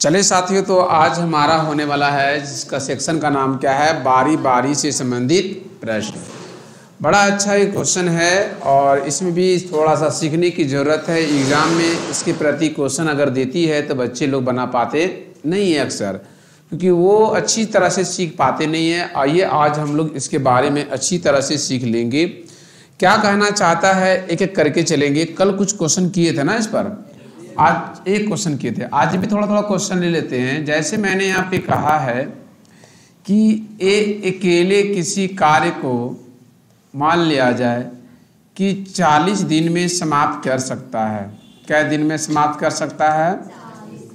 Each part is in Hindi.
चले साथियों तो आज हमारा होने वाला है, जिसका सेक्शन का नाम क्या है? बारी बारी से संबंधित प्रश्न। बड़ा अच्छा एक क्वेश्चन है, और इसमें भी थोड़ा सा सीखने की ज़रूरत है। एग्ज़ाम में इसके प्रति क्वेश्चन अगर देती है तो बच्चे लोग बना पाते नहीं है अक्सर। क्योंकि वो अच्छी तरह से सीख पाते नहीं है। आइए, आज हम लोग इसके बारे में अच्छी तरह से सीख लेंगे। क्या कहना चाहता है? एक एक करके चलेंगे। कल कुछ क्वेश्चन किए थे ना इस पर? आज एक क्वेश्चन किए थे। आज भी थोड़ा थोड़ा क्वेश्चन ले लेते हैं। जैसे मैंने यहाँ पे कहा है कि ए, अकेले किसी कार्य को मान लिया जाए कि 40 दिन में समाप्त कर सकता है। क्या दिन में समाप्त कर सकता है?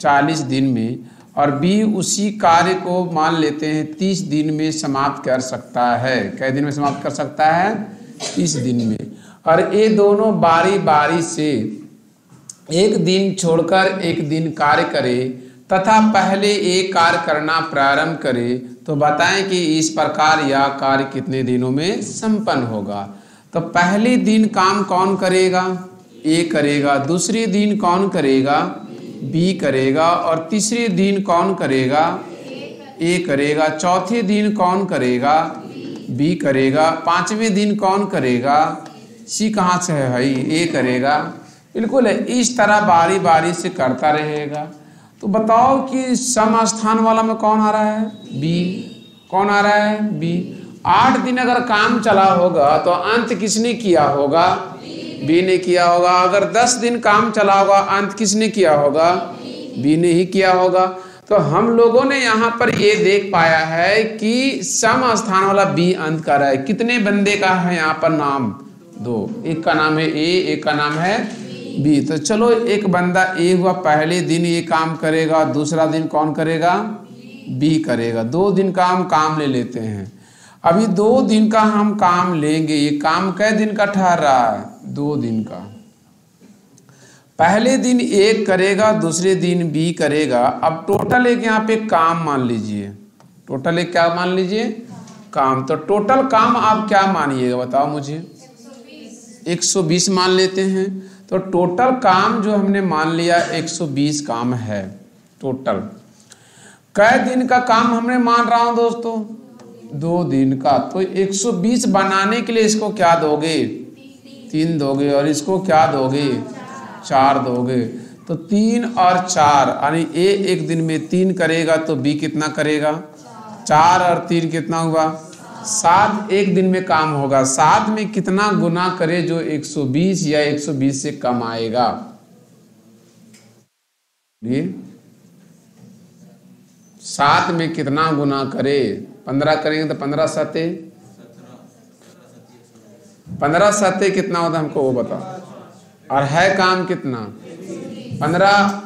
40 दिन में। और बी, उसी कार्य को मान लेते हैं 30 दिन में समाप्त कर सकता है। क्या दिन में समाप्त कर सकता है? 30 दिन में। और ये दोनों बारी बारी से एक दिन छोड़कर एक दिन कार्य करे, तथा पहले एक कार्य करना प्रारंभ करे तो बताएँ कि इस प्रकार यह कार्य कितने दिनों में संपन्न होगा। तो पहले दिन काम कौन करेगा? ए करेगा, दूसरे दिन कौन करेगा? बी करेगा, और तीसरे दिन कौन करेगा? ए करेगा, चौथे दिन कौन करेगा? बी करेगा, पाँचवें दिन कौन करेगा? सी कहाँ से है भाई? ए करेगा। बिल्कुल है, इस तरह बारी बारी से करता रहेगा। तो बताओ कि सम स्थान वाला में कौन आ रहा है? बी। कौन आ रहा है? बी। आठ दिन अगर काम चला होगा तो अंत किसने किया होगा? बी ने किया होगा। अगर दस दिन काम चला होगा, अंत किसने किया होगा? बी ने ही किया होगा। तो हम लोगों ने यहाँ पर ये देख पाया है कि सम स्थान वाला बी अंत कर रहा है। कितने बंदे का है यहाँ पर नाम? दो। एक का नाम है ए, एक का नाम है बी तो चलो, एक बंदा ए हुआ पहले दिन ये काम करेगा, दूसरा दिन कौन करेगा? बी करेगा। दो दिन का हम काम ले लेते हैं। अभी दो दिन का हम काम लेंगे। ये काम कै दिन का ठहर रहा है? दो दिन का। पहले दिन एक करेगा, दूसरे दिन बी करेगा। अब टोटल एक यहाँ पे काम मान लीजिए। टोटल एक क्या मान लीजिए? काम। तो टोटल काम आप क्या मानिएगा? बताओ मुझे। 120 मान लेते हैं। तो टोटल काम जो हमने मान लिया 120 काम है, टोटल। कै दिन का काम हमने मान रहा हूँ दोस्तों? दो दिन का। तो 120 बनाने के लिए इसको क्या दोगे? तीन दोगे। और इसको क्या दोगे? चार दोगे। तो तीन और चार, यानी ए एक दिन में तीन करेगा तो बी कितना करेगा? चार और तीन कितना हुआ? सात एक दिन में काम होगा। सात में कितना गुना करे जो 120 या 120 से कम आएगा? सात में कितना गुना करे? पंद्रह करेंगे तो पंद्रह सते पंद्रह सते कितना होता हमको वो बताओ। और है काम कितना? पंद्रह।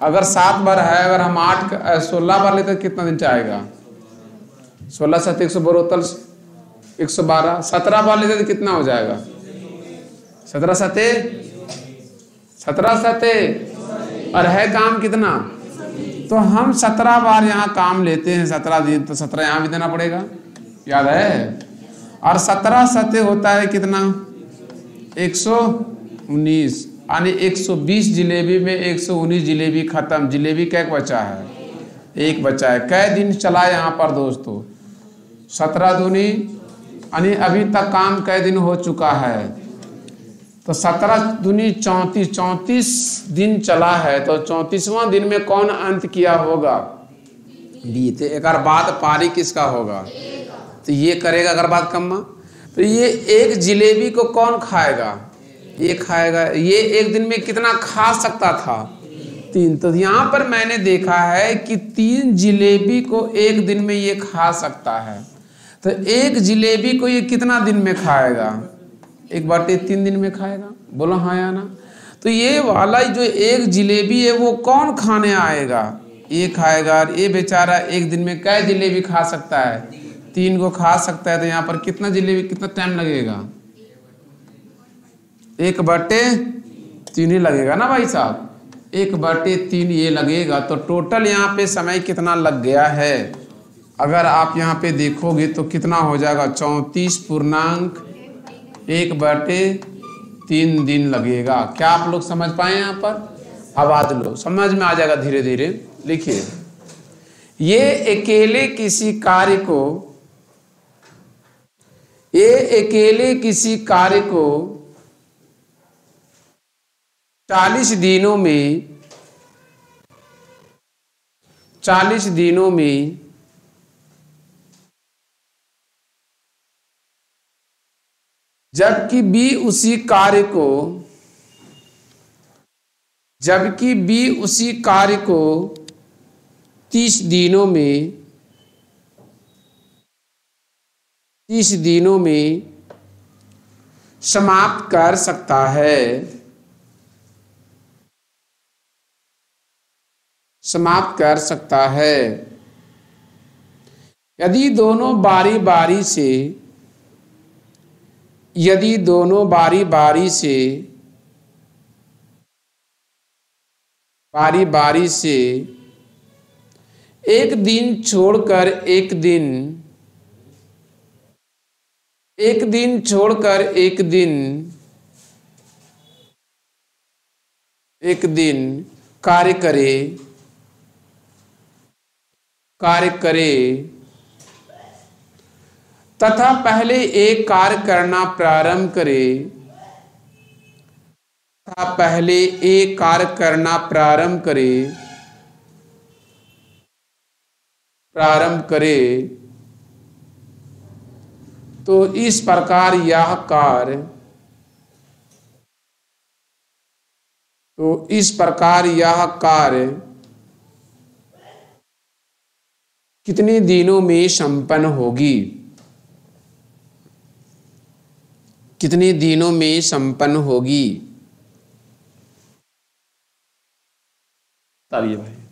अगर सात बार है, अगर हम आठ, सोलह बार लेते कितना दिन चाहेगा? सोलह सत, एक सौ बरोतल एक सौ बारह। सत्रह बार लेते तो कितना हो जाएगा? सत्रह सते सत्रह सते और है काम कितना? तो हम सत्रह बार यहाँ काम लेते हैं, सत्रह दिन तो सत्रह यहाँ भी देना पड़ेगा। याद है? और सत्रह सते होता है कितना? एक सौ उन्नीस। यानी एक सौ बीस जिलेबी में एक सौ उन्नीस जिलेबी खत्म। जिलेबी क्या बचा है? एक बचा है। कै दिन चला यहाँ पर दोस्तों? सत्रह दूनी, यानी अभी तक काम कई दिन हो चुका है। तो सत्रह दूनी चौंतीस चौंतीस दिन चला है तो चौंतीसवां दिन में कौन अंत किया होगा? बी तो एक बाद पारी किसका होगा? तो ये करेगा अगर बात कम्मा। तो ये एक जिलेबी को कौन खाएगा? ये खाएगा, ये एक दिन में कितना खा सकता था? तीन। तो यहाँ पर मैंने देखा है कि तीन जिलेबी को एक दिन में ये खा सकता है। तो एक जिलेबी को ये कितना दिन में खाएगा? एक बाटे तीन दिन में खाएगा। बोलो हाँ या ना? तो ये वाला जो एक जिलेबी है, वो कौन खाने आएगा? ये खाएगा और ये बेचारा एक दिन में कै जिलेबी खा सकता है? तीन को खा सकता है तो यहाँ पर कितना जिलेबी, कितना टाइम लगेगा? एक बटे तीन ही लगेगा ना भाई साहब? एक बटे तीन ये लगेगा तो टोटल यहाँ पे समय कितना लग गया है? अगर आप यहाँ पे देखोगे तो कितना हो जाएगा? चौंतीस पूर्णांक, एक बटे तीन दिन लगेगा। क्या आप लोग समझ पाए यहाँ पर? आवाज़ लो, समझ में आ जाएगा धीरे धीरे लिखिए। ये अकेले किसी कार्य को, ये अकेले किसी कार्य को चालीस दिनों में, चालीस दिनों में जबकि बी उसी कार्य को, जबकि बी उसी कार्य को तीस दिनों में, तीस दिनों में समाप्त कर सकता है। समाप्त कर सकता है। यदि दोनों बारी बारी से यदि दोनों बारी बारी से, बारी बारी से एक दिन छोड़कर एक दिन एक दिन छोड़कर एक दिन एक दिन कार्य करे कार्य करे। तथा पहले एक कार्य करना प्रारंभ करे। तथा पहले एक कार्य करना प्रारंभ करे। प्रारंभ करे। तो इस प्रकार यह कार्य तो इस प्रकार यह कार्य कितने दिनों में संपन्न होगी? कितने दिनों में संपन्न होगी? भाई।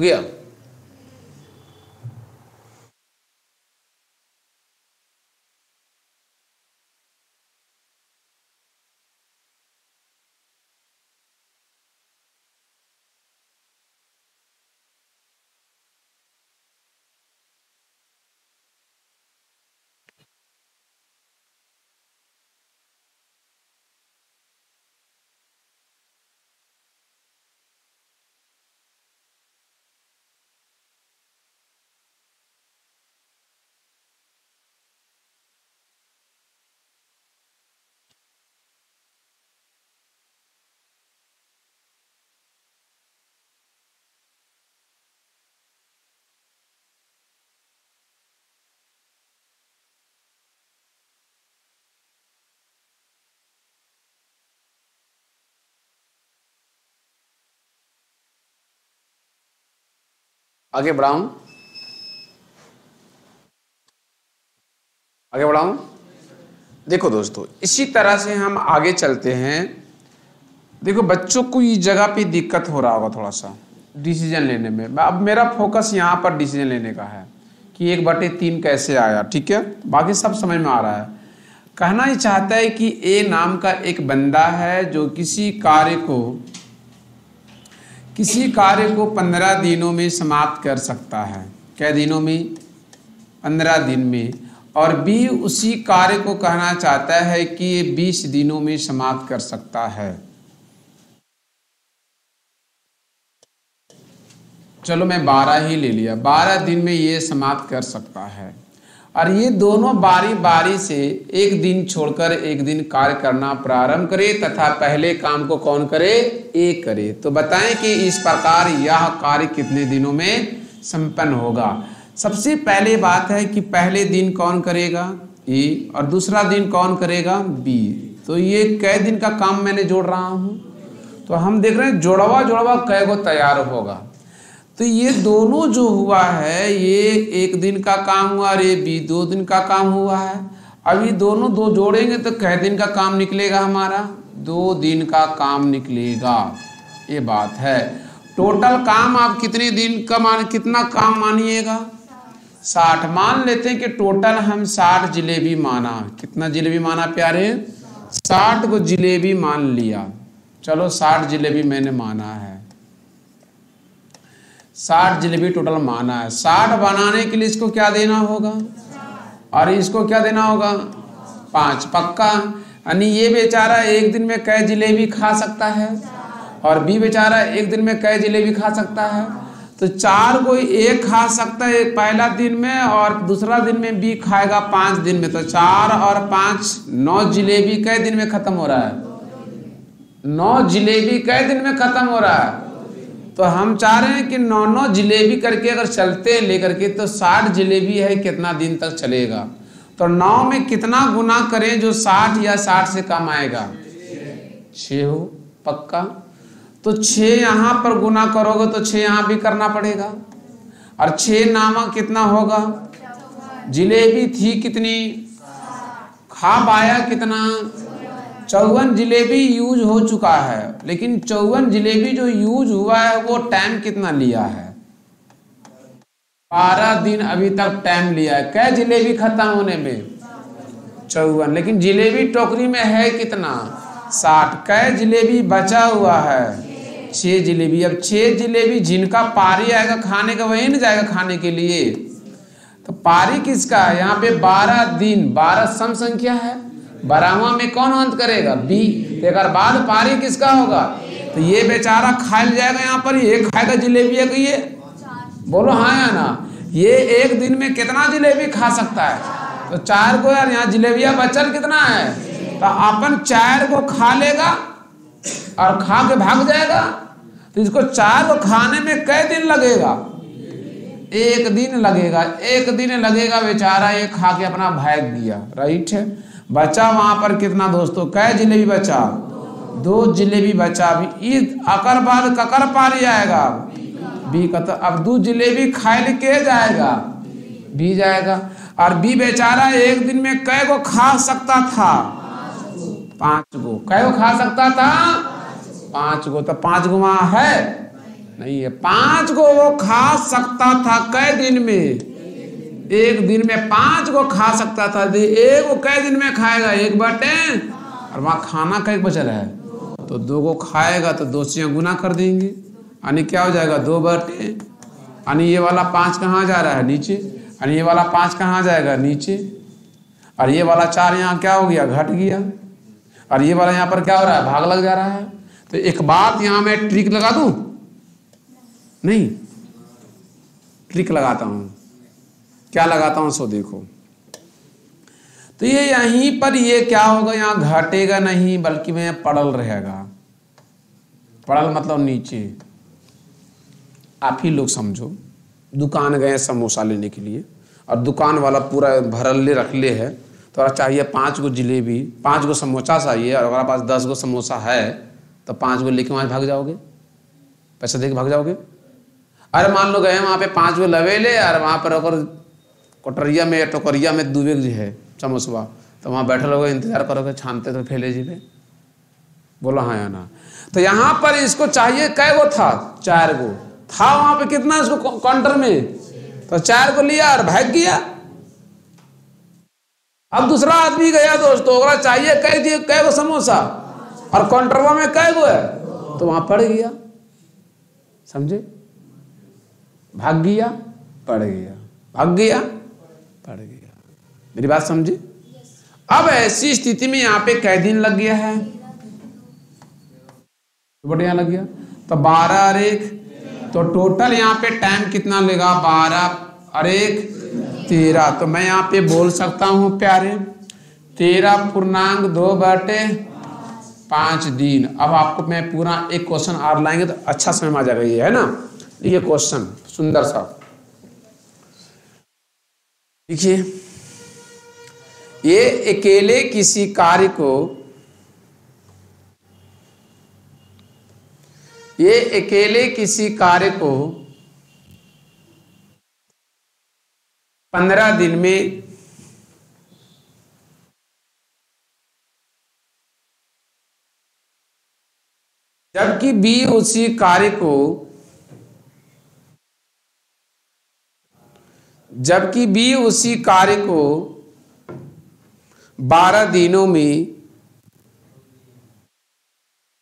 हो गया आगे बढ़ाऊं? आगे बढ़ाऊं? देखो दोस्तों, इसी तरह से हम आगे चलते हैं। देखो, बच्चों को इस जगह पे दिक्कत हो रहा होगा थोड़ा सा डिसीज़न लेने में। अब मेरा फोकस यहाँ पर डिसीज़न लेने का है कि एक बटे तीन कैसे आया, ठीक है? बाकी सब समझ में आ रहा है। कहना ही चाहता है कि ए नाम का एक बंदा है जो किसी कार्य को किसी कार्य को पंद्रह दिनों में समाप्त कर सकता है। कै दिनों में? पंद्रह दिन में। और बी उसी कार्य को कहना चाहता है कि ये बीस दिनों में समाप्त कर सकता है। चलो मैं बारह ही ले लिया। बारह दिन में ये समाप्त कर सकता है। और ये दोनों बारी बारी से एक दिन छोड़कर एक दिन कार्य करना प्रारंभ करे तथा पहले काम को कौन करे? एक करे। तो बताएँ कि इस प्रकार यह कार्य कितने दिनों में संपन्न होगा? सबसे पहले बात है कि पहले दिन कौन करेगा? ए और दूसरा दिन कौन करेगा? बी। तो ये कै दिन का काम मैंने जोड़ रहा हूँ। तो हम देख रहे हैं जोड़वा जोड़वा कै तैयार होगा। तो ये दोनों जो हुआ है, ये एक दिन का काम हुआ और ये भी दो दिन का काम हुआ है। अभी दोनों दो जोड़ेंगे तो कै दिन का काम निकलेगा हमारा। दो दिन का काम निकलेगा, ये बात है। टोटल काम आप कितने दिन का मान, कितना काम मानिएगा? साठ। मान लेते हैं कि टोटल हम साठ जिलेबी माना। कितना जिलेबी माना प्यारे? साठ को जिलेबी मान लिया। चलो साठ जिलेबी मैंने माना है। साठ जिलेबी टोटल माना है। साठ बनाने के लिए इसको क्या देना होगा? और इसको क्या देना होगा? पाँच, पक्का? यानी ये बेचारा एक दिन में कै जिलेबी खा सकता है? और बी बेचारा एक दिन में कै जिलेबी खा सकता है? तो चार कोई एक खा सकता है पहला दिन में और दूसरा दिन में बी खाएगा पाँच दिन में। तो चार और पाँच, नौ जिलेबी कै दिन में खत्म हो रहा है? नौ जिलेबी कै दिन में खत्म हो रहा है? तो हम चाह रहे हैं कि नौ नौ जिलेबी करके अगर चलते हैं लेकर के तो साठ जिलेबी है, कितना दिन तक चलेगा? तो नौ में कितना गुना करें जो साठ या साठ से कम आएगा? छ हो, पक्का? तो छ यहाँ पर गुना करोगे तो छ यहाँ भी करना पड़ेगा। और छ नामा कितना होगा? जिलेबी थी कितनी? खा पाया कितना? चौवन जिलेबी यूज़ हो चुका है, लेकिन चौवन जिलेबी जो यूज़ हुआ है, वो टाइम कितना लिया है? बारह दिन अभी तक टाइम लिया है। कै जिलेबी खत्म होने में? चौवन। लेकिन जिलेबी टोकरी में है कितना? साठ। कै जिलेबी बचा हुआ है। छह जिलेबी अब छह जिलेबी जिनका पारी आएगा खाने का, वही ना जाएगा खाने के लिए। तो पारी किसका है? यहाँ पे बारह दिन। बारह सम संख्या है। बारहवा में कौन अंत करेगा? बी। एक बाद पारी किसका होगा? तो ये बेचारा खा जाएगा यहाँ पर, ये खाएगा जिलेबी है ये बोलो हाँ या ना? ये एक दिन में कितना जिलेबी खा सकता है? तो चार को यार, यहाँ जिलेबिया बचल कितना है? तो अपन चार को खा लेगा और खा के भाग जाएगा। तो इसको चार को खाने में कई दिन लगेगा? एक दिन लगेगा, एक दिन लगेगा बेचारा, ये खा के अपना भाग दिया राइट है? बचा वहाँ पर कितना दोस्तों? कै जिलेबी बचा? दो जिलेबी बचा। अभी ईद अकर बाद ककर पारी आएगा। बी का तो अब दो जिलेबी खाए के जाएगा। बी जाएगा। और बी बेचारा एक दिन में कै को खा सकता था? पाँच गो। कै को खा सकता था? पाँच गो। तो पाँच गो वहाँ है? नहीं है। पाँच गो वो खा सकता था कै दिन में? एक दिन में पाँच को खा सकता था एक को कई दिन में खाएगा? एक बटे और वहाँ खाना कई बचा है। तो दो को खाएगा तो दो से गुना कर देंगे। यानी क्या हो जाएगा? दो बटे यानी ये वाला पाँच कहाँ जा रहा है? नीचे। यानी ये वाला पाँच कहाँ जाएगा? नीचे। और ये वाला चार यहाँ क्या हो गया? घट गया। और ये वाला यहाँ पर क्या हो रहा है? भाग लग जा रहा है। तो एक बात यहाँ मैं ट्रिक लगा दू? नहीं। ट्रिक लगाता हूँ। क्या लगाता हूँ सो देखो। तो ये यहीं पर ये क्या होगा, यहाँ घटेगा नहीं, बल्कि में पड़ल रहेगा। पड़ल मतलब नीचे। आप ही लोग समझो। दुकान गए समोसा लेने के लिए, और दुकान वाला पूरा भरल ले, रख ले है तो चाहिए पाँच गो जिलेबी, पाँच गो समोसा चाहिए, और अगर पास दस गो समोसा है तो पाँच गो लेके वहाँ भाग जाओगे। पैसा दे के भाग जाओगे। अरे मान लो गए वहाँ पे पाँच गो लवे ले, और वहाँ पर अगर कटरिया में या टोकरिया में दुबे जी है, चमसवा। तो वहाँ बैठे लोग इंतज़ार करोगे, छानते तो फैले जी पे बोलो हाँ या ना? तो यहाँ पर इसको चाहिए कै गो था? चार गो था वहाँ पे कितना इसको काउंटर में? तो चार को लिया और भाग गया। अब दूसरा आदमी गया दोस्तों चाहिए कै दिए कै गो समोसा? और काउंटरवा में कै गो है? तो वहाँ पड़ गया। समझे? भाग गया, पड़ गया। भाग गया। पड़ गया। मेरी बात समझे? अब ऐसी स्थिति में यहाँ पे कै दिन लग गया है। बढ़िया लग गया। तो बारह एक। तो टोटल यहाँ पे टाइम कितना लेगा? बारह एक। तेरह। तो मैं यहाँ पे बोल सकता हूँ प्यारे। तेरह पूर्णांक दो बटे पाँच दिन। अब आपको मैं पूरा एक क्वेश्चन आर लाएँगे तो अच्छा समय आ जाएगा ये है ना? ये क्वेश्चन सुंदर सा। देखिए, ये अकेले किसी कार्य को, ये अकेले किसी कार्य को पंद्रह दिन में जबकि बी उसी कार्य को जबकि बी उसी कार्य को बारह दिनों में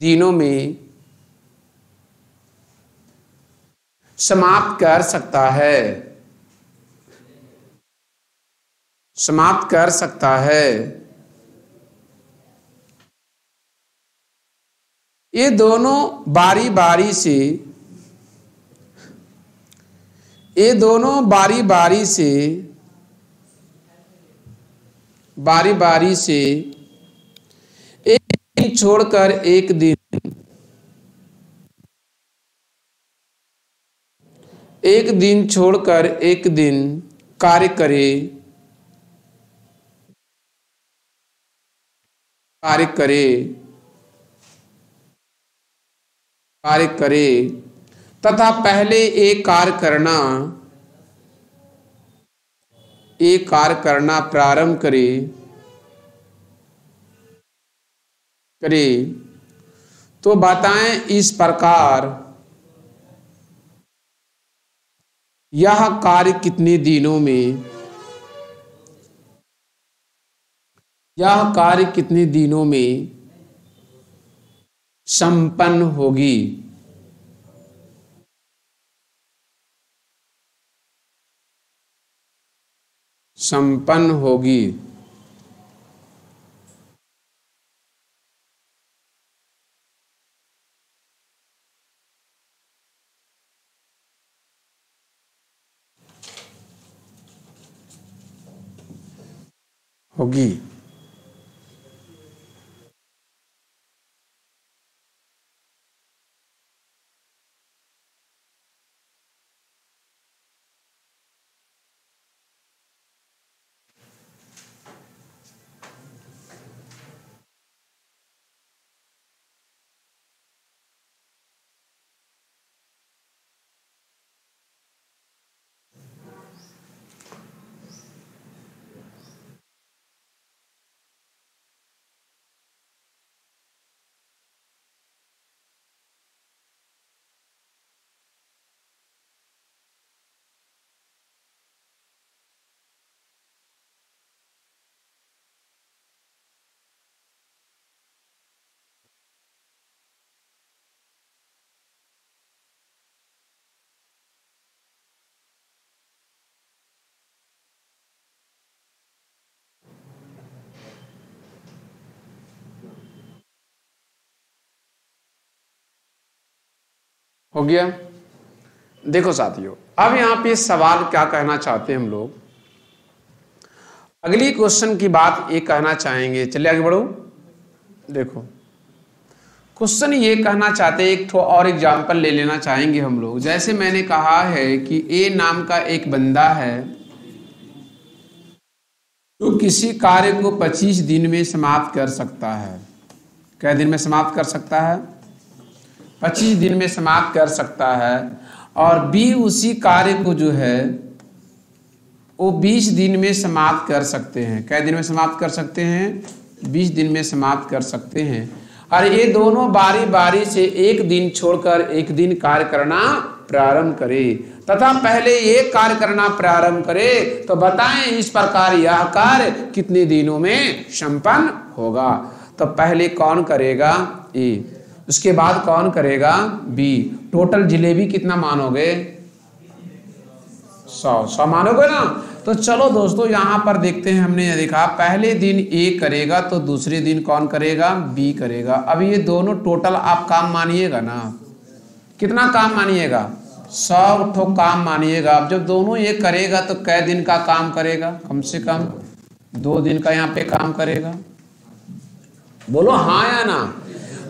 दिनों में समाप्त कर सकता है। समाप्त कर सकता है। ये दोनों बारी बारी से ये दोनों बारी बारी से बारी बारी से एक दिन छोड़कर एक दिन एक दिन छोड़कर एक दिन कार्य करे कार्य करे कार्य करे। तथा पहले एक कार्य करना, एक कार्य करना प्रारंभ करे करे। तो बताएँ इस प्रकार, यह कार्य कितने दिनों में? यह कार्य कितने दिनों में? संपन्न होगी। संपन्न होगी। होगी। हो गया? देखो साथियों, अब यहाँ पे सवाल क्या कहना चाहते हैं हम लोग? अगली क्वेश्चन की बात ये कहना चाहेंगे। चलिए आगे बढ़ो। देखो क्वेश्चन ये कहना चाहते हैं, एक और एग्ज़ाम्पल ले लेना चाहेंगे हम लोग। जैसे मैंने कहा है कि ए नाम का एक बंदा है, जो तो किसी कार्य को 25 दिन में समाप्त कर सकता है। कै दिन में समाप्त कर सकता है? पच्चीस दिन में समाप्त कर सकता है और बी उसी कार्य को जो है, वो बीस दिन में समाप्त कर सकते हैं। कै दिन में समाप्त कर सकते हैं? बीस दिन में समाप्त कर सकते हैं। और ये दोनों बारी बारी से एक दिन छोड़कर एक दिन कार्य करना प्रारंभ करे। तथा पहले ये कार्य करना प्रारंभ करे तो बताएँ इस प्रकार यह कार्य कितने दिनों में संपन्न होगा? तो पहले कौन करेगा? ए उसके बाद कौन करेगा? बी टोटल जिलेबी कितना मानोगे? सौ। सौ मानोगे ना? तो चलो दोस्तों, यहाँ पर देखते हैं हमने देखा, पहले दिन ए करेगा तो दूसरे दिन कौन करेगा? बी करेगा। अब ये दोनों टोटल आप काम मानिएगा ना। कितना काम मानिएगा? सौ ठो काम मानिएगा। अब जब दोनों ये करेगा तो कै दिन का काम करेगा? कम से कम दो दिन का यहाँ पे काम करेगा। बोलो हाँ या ना?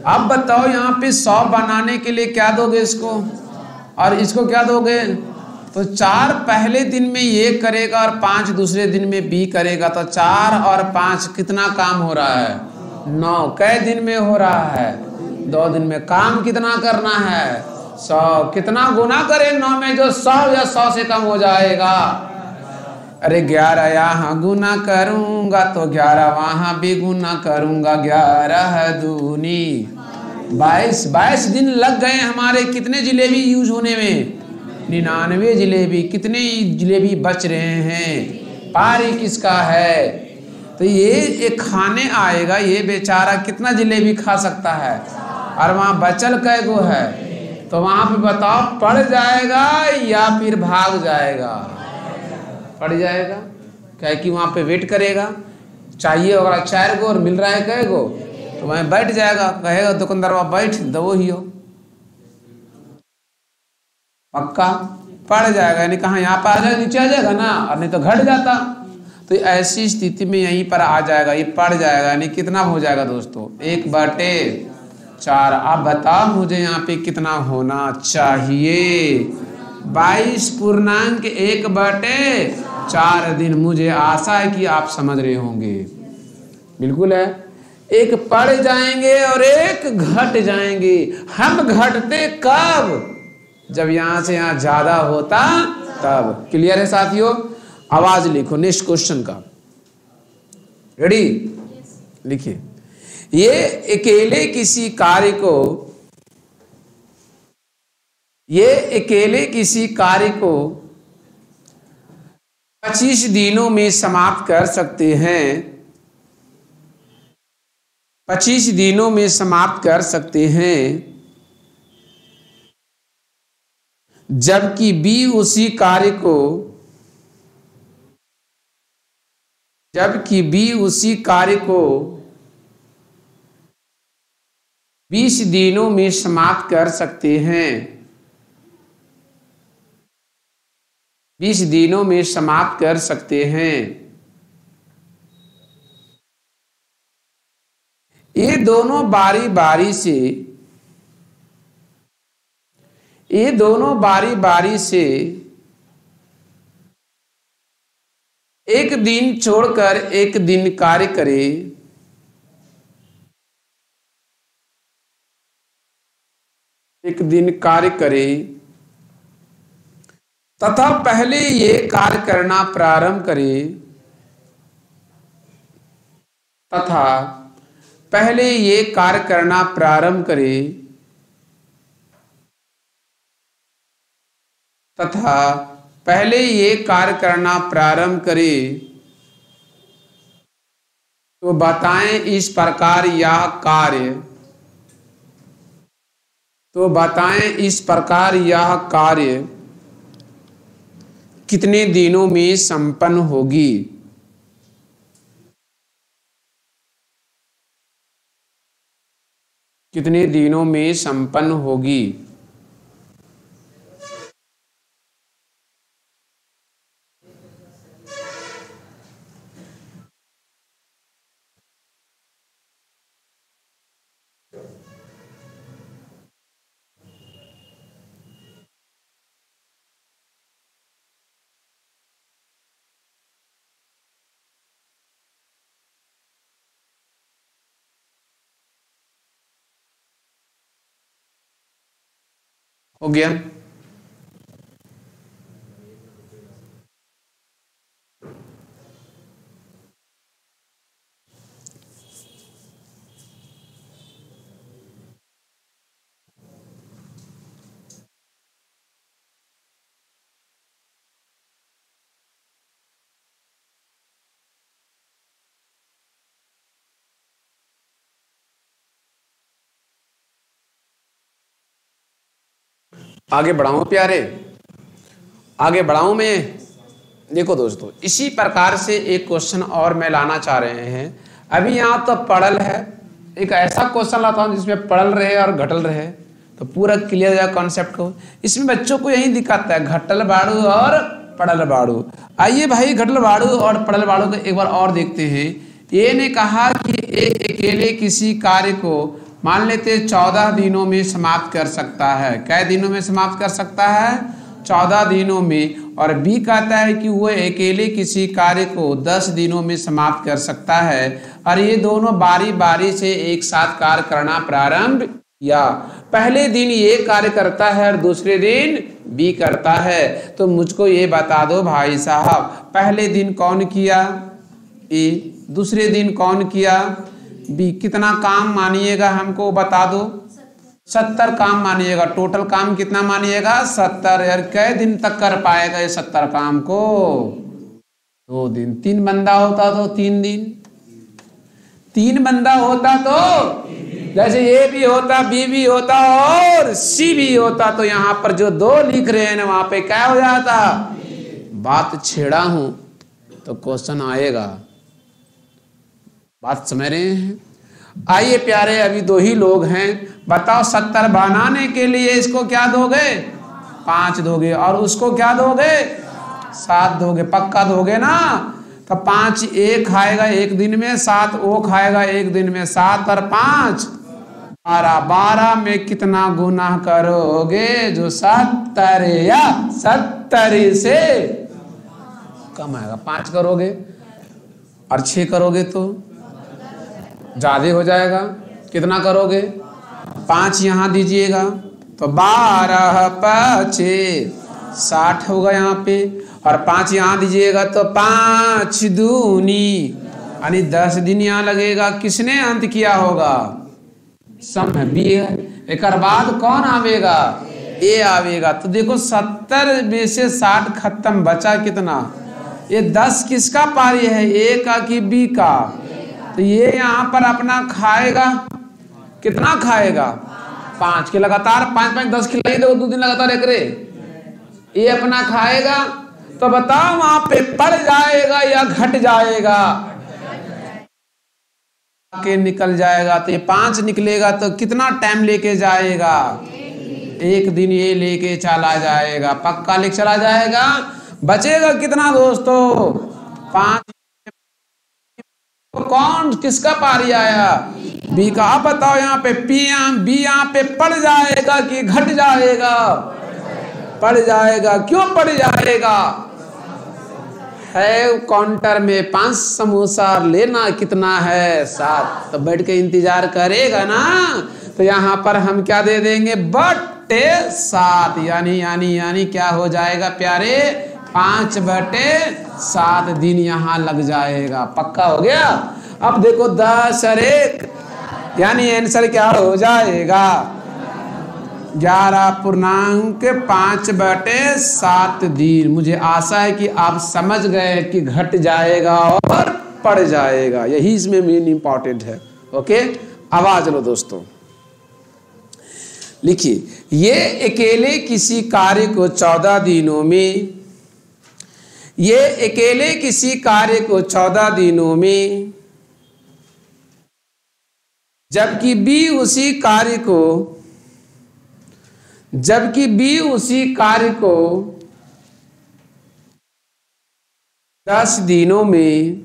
अब बताओ यहाँ पे सौ बनाने के लिए क्या दोगे इसको? और इसको क्या दोगे? तो चार पहले दिन में ये करेगा और पाँच दूसरे दिन में बी करेगा। तो चार और पाँच कितना काम हो रहा है? नौ। कै दिन में हो रहा है? दो दिन में। काम कितना करना है? सौ। कितना गुना करे नौ में, जो सौ या सौ से कम हो जाएगा। अरे ग्यारह यहाँ गुना करूँगा तो ग्यारह वहाँ भी गुना करूँगा। ग्यारह दूनी। बाईस बाईस दिन लग गए हमारे। कितने जिलेबी यूज़ होने में? निन्यानवे जिलेबी। कितने जिलेबी बच रहे हैं? पारी किसका है? तो ये एक खाने आएगा, ये बेचारा कितना जिलेबी खा सकता है? और वहाँ बचल कै गो है? तो वहाँ पे बताओ, पड़ जाएगा या फिर भाग जाएगा? पड़ जाएगा। क्या कि वहाँ पे वेट करेगा। चाहिए अगर चार गो और मिल रहा है कै गो तो वहीं बैठ जाएगा। कहेगा, दुकानदार वहाँ बैठ दो ही हो। पक्का? पड़ जाएगा। यानी कहा, यहाँ पर आ जाएगा नीचे आ जाएगा ना? और नहीं तो घट जाता। तो ऐसी स्थिति में यहीं पर आ जाएगा। ये पड़ जाएगा। यानी कितना हो जाएगा दोस्तों? एक बटे चार। आप बताओ मुझे यहाँ पे कितना होना चाहिए। बाईस पूर्णांक एक बटे चार दिन। मुझे आशा है कि आप समझ रहे होंगे। बिल्कुल है। एक पढ़ जाएँगे और एक घट जाएँगे। हम घटते कब? जब यहाँ से यहाँ ज़्यादा होता तब। क्लियर है साथियों? आवाज़ लिखो नेक्स्ट क्वेश्चन का। रेडी लिखिए। ये अकेले किसी कार्य को ये अकेले किसी कार्य को 25 दिनों में समाप्त कर सकते हैं। 25 दिनों में समाप्त कर सकते हैं। जबकि बी उसी कार्य को, जबकि बी उसी कार्य को 20 दिनों में समाप्त कर सकते हैं। 20 दिनों में समाप्त कर सकते हैं। ये दोनों बारी बारी से, ये दोनों बारी बारी से एक दिन छोड़कर एक दिन कार्य करे। एक दिन कार्य करे। तथा पहले ये कार्य करना प्रारंभ करे। तथा पहले ये कार्य करना प्रारंभ करे। तथा पहले ये कार्य करना प्रारंभ करे। तो बताएँ इस प्रकार यह कार्य। तो बताएँ इस प्रकार यह कार्य। कितने दिनों में संपन्न होगी? कितने दिनों में संपन्न होगी? हो गया आगे बढ़ाऊं प्यारे? आगे बढ़ाऊं मैं? देखो दोस्तों, इसी प्रकार से एक क्वेश्चन और मैं लाना चाह रहे हैं। अभी यहाँ तो पढ़ल है, एक ऐसा क्वेश्चन लाता हूँ जिसमें पढ़ल रहे और घटल रहे। तो पूरा क्लियर जाए कॉन्सेप्ट को। इसमें बच्चों को यही दिखाता है, घटल बाड़ू और पढ़ल बाड़ू। आइए भाई, घटल बाड़ू और पढ़ल बाड़ू को एक बार और देखते हैं। ये ने कहा कि एक अकेले किसी कार्य को मान लेते चौदह दिनों में समाप्त कर सकता है। कै दिनों में समाप्त कर सकता है? चौदह दिनों में। और बी कहता है कि वो अकेले किसी कार्य को दस दिनों में समाप्त कर सकता है। और ये दोनों बारी बारी से एक साथ कार्य करना प्रारंभ या पहले दिन ये कार्य करता है और दूसरे दिन बी करता है। तो मुझको ये बता दो भाई साहब, पहले दिन कौन किया? ए, दूसरे दिन कौन किया? बी कितना काम मानिएगा हमको बता दो। सत्तर काम मानिएगा। टोटल काम कितना मानिएगा? सत्तर। यार कै दिन तक कर पाएगा ये सत्तर काम को? दो दिन। तीन बंदा होता तो तीन दिन। तीन बंदा होता तो जैसे ए भी होता, बी भी होता और सी भी होता तो यहाँ पर जो दो लिख रहे हैं वहाँ पे क्या हो जाता? बात छेड़ा हूँ तो क्वेश्चन आएगा। बात समझ रहे हैं? आइए प्यारे, अभी दो ही लोग हैं। बताओ, सत्तर बनाने के लिए इसको क्या दोगे? पाँच दोगे। और उसको क्या दोगे? सात दोगे। पक्का दोगे ना? तो पाँच ए खाएगा एक दिन में, सात ओ खाएगा एक दिन में। सात और पाँच? बारह। बारह में कितना गुना करोगे जो सत्तर या सत्तर से कम आएगा? पाँच करोगे? और छ करोगे तो? ज़्यादा हो जाएगा। कितना करोगे? पाँच यहाँ दीजिएगा। तो बारह पचे साठ होगा यहाँ पे। और पाँच यहाँ दीजिएगा तो पाँच दूनी। यानी दस दिन यहाँ लगेगा। किसने अंत किया होगा? समय बी एक बाद कौन आवेगा? ए आवेगा। तो देखो सत्तर में से साठ खत्म, बचा कितना? ये दस किसका पारी है? ए का कि बी का? तो ये यहाँ पर अपना खाएगा। कितना खाएगा? पाँच के लगातार, पाँच पाँच, दस खिलाई दो दो दिन लगातार एक रे। ये अपना खाएगा तो बताओ वहाँ पे पड़ जाएगा या घट जाएगा? के निकल जाएगा तो ये पाँच निकलेगा तो कितना टाइम लेके जाएगा? एक दिन ये लेके चला जाएगा, पक्का लेके चला जाएगा। बचेगा कितना दोस्तों? पाँच कौन, किसका पारी आया? बी का। आप बताओ यहाँ पे, पी बी यहाँ पे, पड़ जाएगा कि घट जाएगा? पड़ जाएगा। क्यों पड़ जाएगा? है काउंटर में पाँच समोसा लेना कितना है? सात। तो बैठ के इंतज़ार करेगा ना? तो यहाँ पर हम क्या दे देंगे? बटे सात। यानी यानी यानी क्या हो जाएगा प्यारे? पाँच बटे सात दिन यहाँ लग जाएगा। पक्का हो गया? अब देखो, दस अरे यानी आंसर क्या हो जाएगा? ग्यारह पूर्णांक, पाँच बटे सात दिन। मुझे आशा है कि आप समझ गए कि घट जाएगा और पड़ जाएगा। यही इसमें मेन इंपॉर्टेंट है। ओके आवाज़ लो दोस्तों। लिखिए, ये अकेले किसी कार्य को चौदह दिनों में ये अकेले किसी कार्य को चौदह दिनों में। जबकि बी उसी कार्य को, जबकि बी उसी कार्य को दस दिनों में,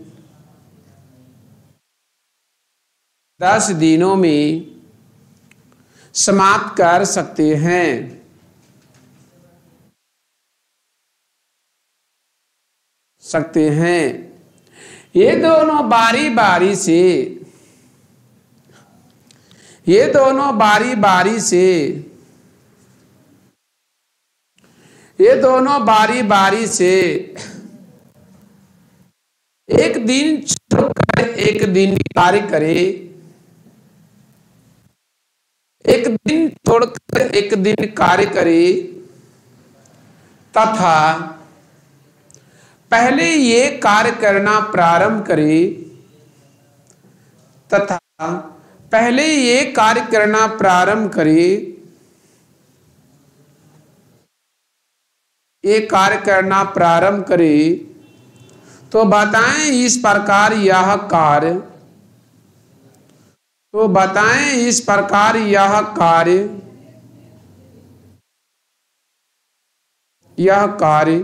दस दिनों में समाप्त कर सकते हैं। सकते हैं। ये दोनों बारी बारी से, ये दोनों बारी बारी से, ये दोनों बारी बारी से, एक दिन छोड़कर एक दिन कार्य करे। एक दिन छोड़कर एक दिन कार्य करे। तथा पहले ये कार्य करना प्रारंभ करे, तथा पहले ये कार्य करना प्रारंभ करे, ये कार्य करना प्रारंभ करे तो बताएँ इस प्रकार यह कार्य तो बताएँ इस प्रकार यह कार्य यह कार्य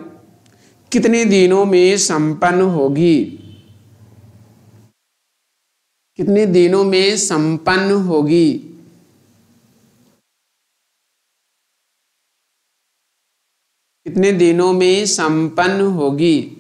कितने दिनों में संपन्न होगी? कितने दिनों में संपन्न होगी? कितने दिनों में संपन्न होगी?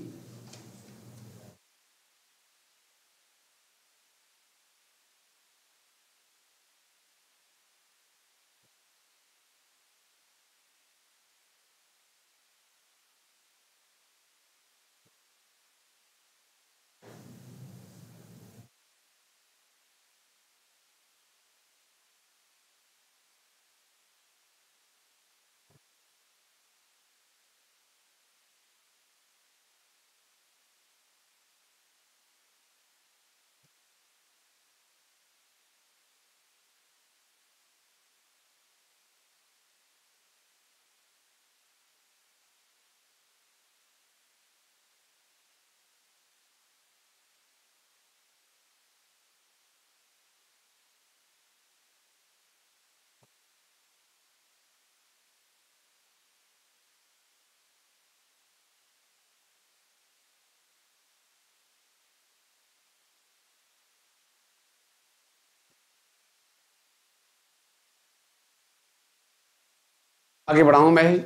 आगे बढ़ाऊं मैं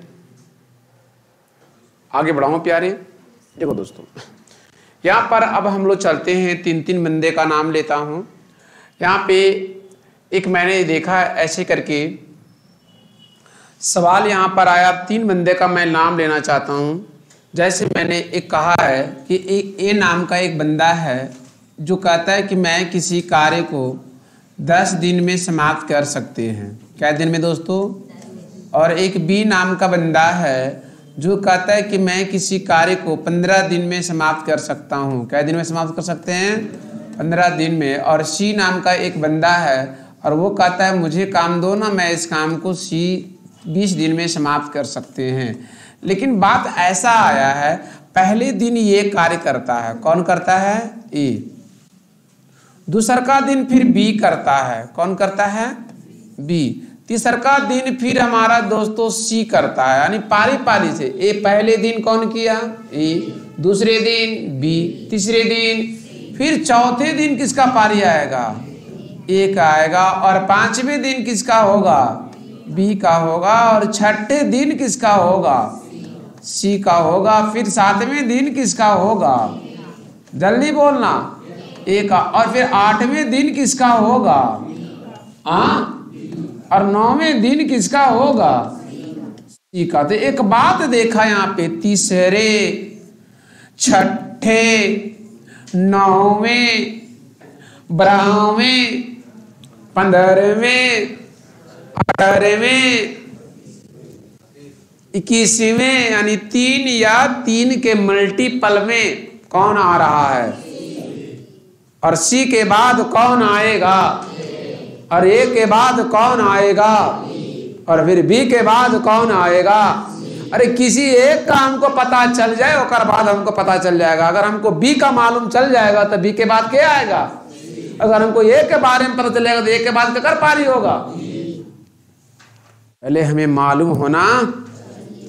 आगे बढ़ाऊं प्यारे। देखो दोस्तों, यहाँ पर अब हम लोग चलते हैं, तीन तीन बंदे का नाम लेता हूँ। यहाँ पे एक मैंने देखा ऐसे करके। सवाल यहाँ पर आया, तीन बंदे का मैं नाम लेना चाहता हूँ। जैसे मैंने एक कहा है कि एक ए नाम का एक बंदा है जो कहता है कि मैं किसी कार्य को दस दिन में समाप्त कर सकते हैं। क्या दिन में दोस्तों? और एक बी नाम का बंदा है, जो कहता है कि मैं किसी कार्य को पंद्रह दिन में समाप्त कर सकता हूँ। क्या दिन में समाप्त कर सकते हैं? पंद्रह दिन में। और सी नाम का एक बंदा है और वो कहता है, मुझे काम दो ना, मैं इस काम को सी, बीस दिन में समाप्त कर सकते हैं। लेकिन बात ऐसा आया है, पहले दिन ये कार्य करता है। कौन करता है? ए। दूसर का दिन फिर बी करता है। कौन करता है? बी। तीसर का दिन फिर हमारा दोस्तों सी करता है, यानी पारी पारी से। ए पहले दिन कौन किया? ए दूसरे दिन, बी। तीसरे दिन, फिर चौथे दिन किसका पारी आएगा? ए का आएगा। और पाँचवें दिन किसका होगा? बी का होगा। और छठे दिन किसका होगा? सी का होगा। फिर सातवें दिन किसका होगा? जल्दी बोलना। ए का। और फिर आठवें दिन किसका होगा? आ? और नौवें दिन किसका होगा? सी का। तो एक बात देखा यहाँ पे, तीसरे, छठे, नौवें बारहवें पंद्रहवें, अठारहवें, इक्कीसवें, यानी तीन या तीन के मल्टीपल में कौन आ रहा है? और सी के बाद कौन आएगा? और ए के बाद कौन आएगा? और फिर बी के बाद कौन आएगा? अरे किसी एक का हमको पता चल जाए और बाद हमको पता चल जाएगा। अगर हमको बी का मालूम चल जाएगा तो बी के बाद क्या आएगा? अगर हमको ए के बारे में पता चलेगा तो ए के बाद कर पारी होगा। पहले हमें मालूम होना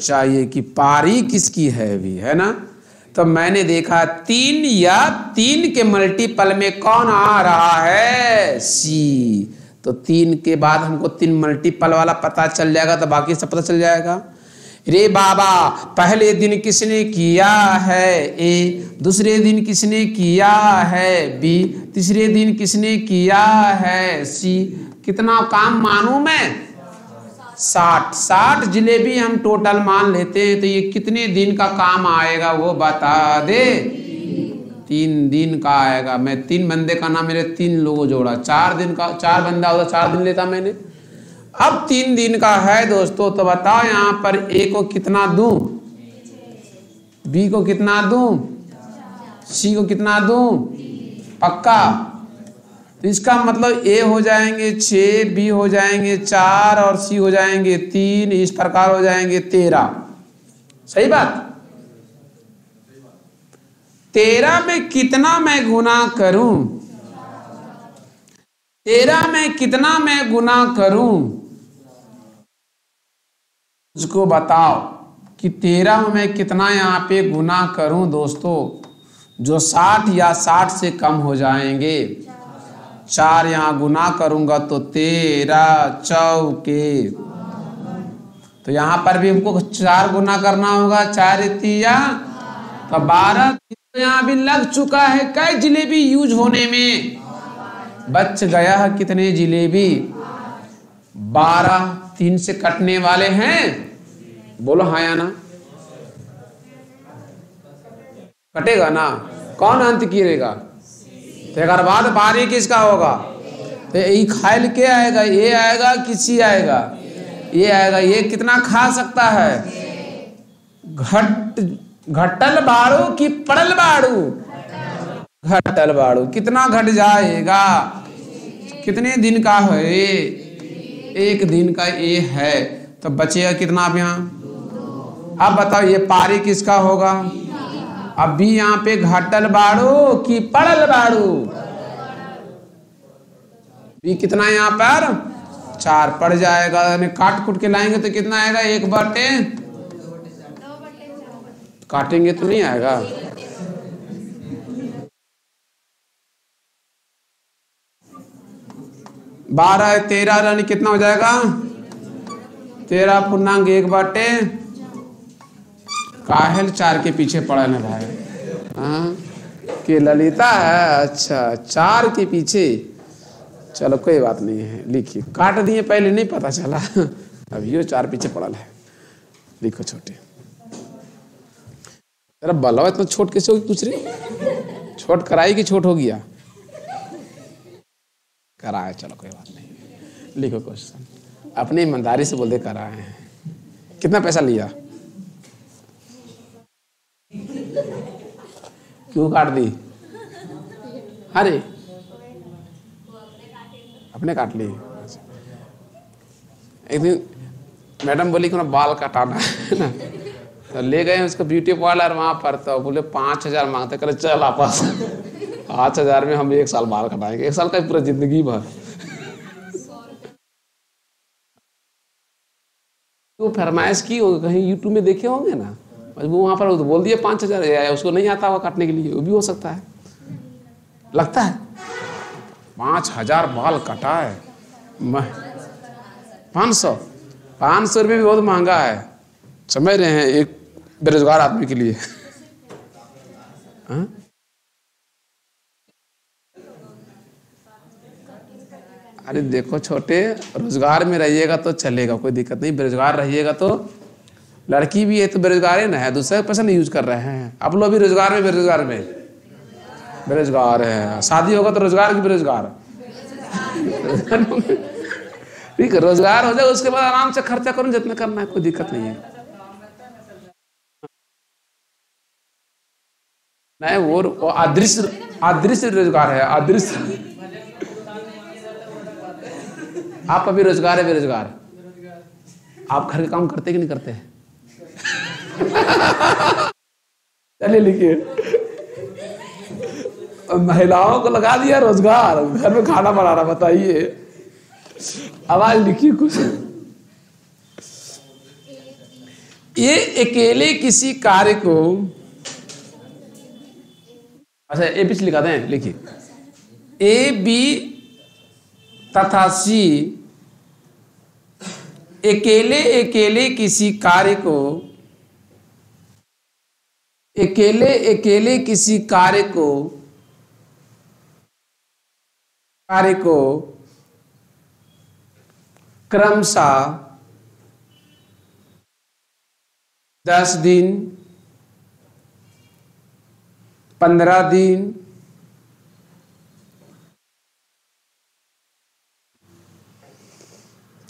चाहिए कि पारी किसकी है अभी, है ना? तो मैंने देखा तीन या तीन के मल्टीपल में कौन आ रहा है? सी। तो तीन के बाद हमको तीन मल्टीपल वाला पता चल जाएगा तो बाकी सब पता चल जाएगा। रे बाबा, पहले दिन किसने किया है? ए, दूसरे दिन किसने किया है? बी, तीसरे दिन किसने किया है? सी, कितना काम मानू मैं? साठ। साठ जिलेबी हम टोटल मान लेते हैं तो ये कितने दिन का काम आएगा वो बता दे। तीन दिन का आएगा। मैं तीन बंदे का नाम मेरे तीन लोगों जोड़ा। चार दिन का, चार बंदा होता चार दिन लेता मैंने। अब तीन दिन का है दोस्तों तो बताओ यहाँ पर ए को कितना दू? बी को कितना दू? सी को कितना दू? पक्का? तो इसका मतलब ए हो जाएँगे छ बी हो जाएँगे चार और सी हो जाएँगे तीन, इस प्रकार हो जाएँगे तेरह। सही बात? तेरह में कितना मैं गुना करूँ? तेरह में कितना मैं गुना करूँ? उसको बताओ कि तेरा में कितना यहाँ पे गुना करूँ दोस्तों, जो साठ या साठ से कम हो जाएँगे। चार यहाँ गुना करूँगा तो तेरह चौके। तो यहाँ पर भी हमको चार गुना करना होगा, चार तिया तो बारह यहाँ भी लग चुका है, कई जिलेबी यूज़ होने में। बच गया है कितने जिलेबी? बारह, तीन से कटने वाले हैं। बोलो हाँ या ना? कटेगा ना? कौन अंत कीरेगा? तो एक बाद बारी किसका होगा? तो ये खायल के आएगा, ये आएगा, किसी आएगा? ये आएगा, ये कितना खा सकता है? घट घटल बाड़ू की पड़ल बाड़ू? घटल बाड़ू। कितना घट जाएगा? कितने दिन का है? एक दिन का ये है। तो बचेगा कितना आप यहाँ? अब बताओ, ये पारी किसका होगा? अब भी यहाँ पे घटल बाड़ू की पड़ल बाड़ू? भी कितना यहाँ पर? चार पड़ जाएगा। काट कुट के लाएँगे तो कितना आएगा? एक बटे काटेंगे तो नहीं आएगा। बारह तेरह रन कितना हो जाएगा? तेरह पूर्णांग एक बाटे। काहल चार के पीछे पड़ा ना भाई। हाँ के ललिता है अच्छा चार के पीछे। चलो, कोई बात नहीं है, लिखिए। काट दिए, पहले नहीं पता चला। अब यो चार पीछे पड़ल है। लिखो छोटे। तेरा बलवा, इतना छोट कैसे होगी रही छोट कराई कि छोट हो गया कराए, चलो कोई बात नहीं। लिखो क्वेश्चन अपनी ईमानदारी से बोलते कराए हैं। कितना पैसा लिया? क्यों काट दी? अरे। अपने काट ली। एक दिन मैडम बोली कि बाल कटाना है ना। तो ले गए उसको ब्यूटी पार्लर वहाँ पर तो बोले पाँच हज़ार मांगते करे चल वापस पाँच हज़ार में हम एक साल बाल कटाएँगे, एक साल का पूरा ज़िंदगी भर। तो फरमाइश की कहीं यूट्यूब में देखे होंगे ना वो वहाँ पर तो बोल दिए पाँच हज़ार उसको नहीं आता हुआ काटने के लिए, वो भी हो सकता है। लगता है? पाँच हज़ार बाल कटा है पाँच सौ। पाँच सौ रुपये भी बहुत महँगा है। समझ रहे हैं, एक बेरोजगार आदमी के लिए। अरे देखो छोटे, रोज़गार में रहिएगा तो चलेगा, कोई दिक्कत नहीं। बेरोजगार रहिएगा तो लड़की भी है तो बेरोजगार ही ना, है दूसरे पैसा नहीं यूज़ कर रहे हैं। आप लोग भी रोज़गार में, बेरोजगार में? बेरोजगार है। शादी होगा तो रोज़गार की बेरोजगार। ठीक है, रोज़गार हो जाए, उसके बाद आराम से खर्चा करो, जितना करना है, कोई दिक्कत नहीं है। नहीं वो, वो अदृश्य अदृश्य रोज़गार है अदृश्य। आप अभी रोज़गार है बेरोजगार। आप घर के काम करते कि नहीं करते? चलिए लिखिए। महिलाओं को लगा दिया रोज़गार। घर में खाना बना रहा बताइए। आवाज़ लिखिए कुछ। ये अकेले किसी कार्य को अच्छा ए बी लिखा दें, लिखिए। ए बी तथा सी अकेले अकेले किसी कार्य को, अकेले अकेले किसी कार्य को कार्य को क्रमशः दस दिन पंद्रह दिन।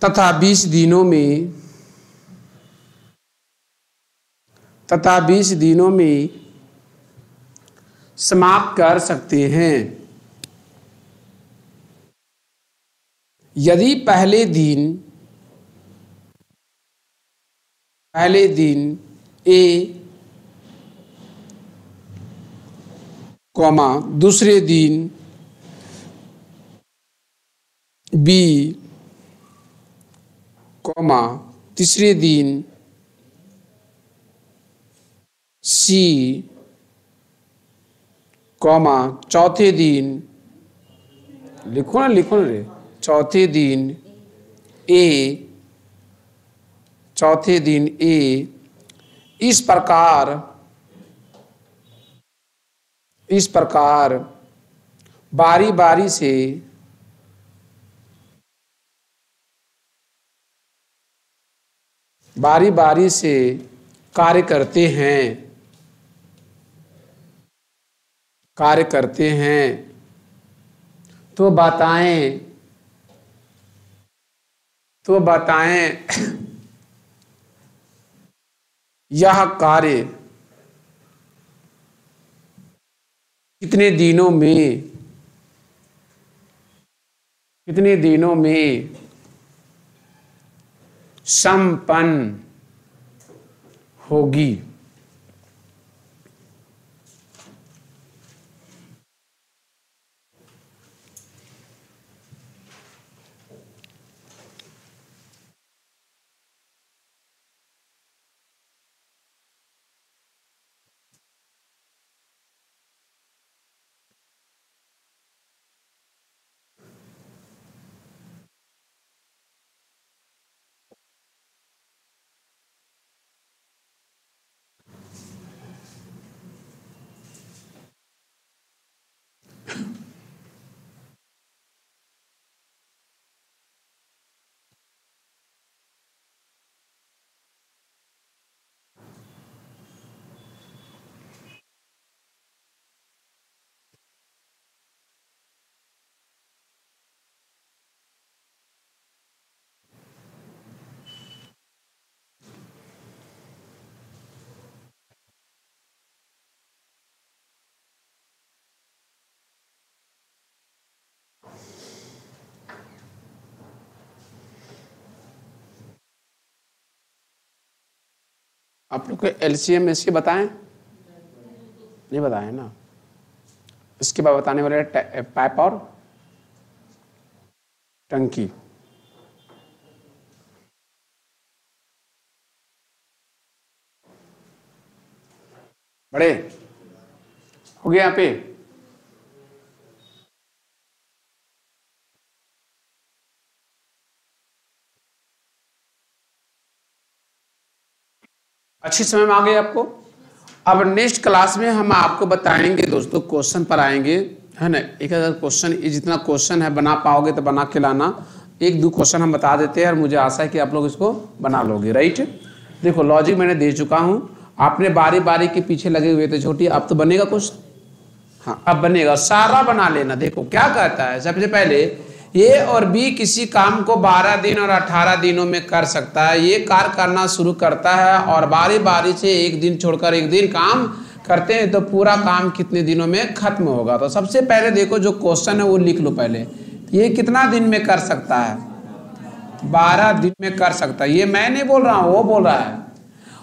तथा बीस दिनों में, तथा बीस दिनों में समाप्त कर सकते हैं। यदि पहले दिन पहले दिन ए कॉमा, दूसरे दिन बी, कॉमा, तीसरे दिन सी, कॉमा, चौथे दिन लिखो ना लिखो ना रे। चौथे दिन ए, चौथे दिन ए। इस प्रकार इस प्रकार बारी बारी से बारी बारी से कार्य करते हैं। कार्य करते हैं। तो बताएँ तो बताएँ, यह कार्य कितने दिनों में कितने दिनों में संपन्न होगी? आप लोग को एल सी एम इसके बताएँ? नहीं बताए ना। इसके बाद बताने वाले पाइप और टंकी। बड़े, हो गया यहाँ पे। अच्छी समय में आ गए आपको। अब नेक्स्ट क्लास में हम आपको बताएँगे दोस्तों क्वेश्चन पर आएँगे, है ना? एक अगर क्वेश्चन जितना क्वेश्चन है, बना पाओगे तो बना के लाना एक दो क्वेश्चन हम बता देते हैं और मुझे आशा है कि आप लोग इसको बना लोगे राइट देखो लॉजिक मैंने दे चुका हूँ। आपने बारी बारी के पीछे लगे हुए थे, छोटी, अब तो बनेगा क्वेश्चन हाँ अब बनेगा, सारा बना लेना। देखो, क्या कहता है, सबसे पहले ए और बी किसी काम को 12 दिन और 18 दिनों में कर सकता है। ये कार्य करना शुरू करता है और बारी बारी से एक दिन छोड़कर एक दिन काम करते हैं तो पूरा काम कितने दिनों में खत्म होगा। तो सबसे पहले देखो जो क्वेश्चन है वो लिख लो पहले। ये कितना दिन में कर सकता है? बारह दिन में कर सकता है। ये मैं नहीं बोल रहा हूँ, वो बोल रहा है।